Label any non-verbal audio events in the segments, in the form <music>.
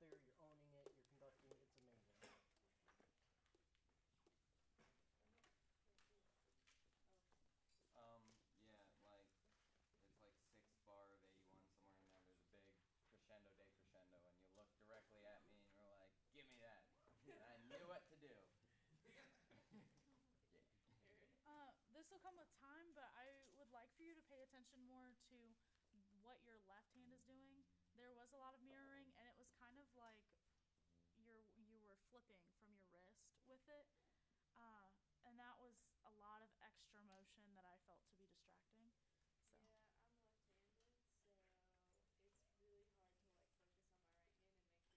there, you're owning it, you're conducting, it's amazing. Um, yeah, like it's like six bar of 81 somewhere in there. There's a big crescendo decrescendo, and you look directly at me and you're like, "Give me that," <laughs> I knew what to do. <laughs> yeah. Uh, this will come with time, but I would like for you to pay attention more to what your left hand is doing. There was a lot of mirroring, like you're you were flipping from your wrist with it, uh, and that was a lot of extra motion that I felt to be distracting. So Yeah, I'm left-handed, so it's really hard to like focus on my right hand and make sure it's doing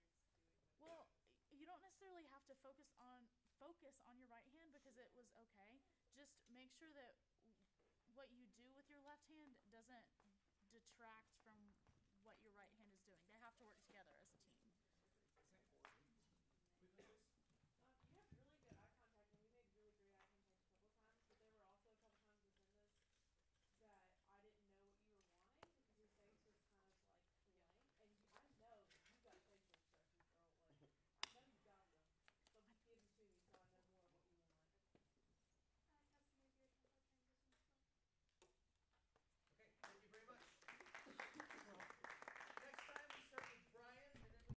well, you don't necessarily have to focus on focus on your right hand because it was okay. Just make sure that w- what you do with your left hand doesn't detract from what your right hand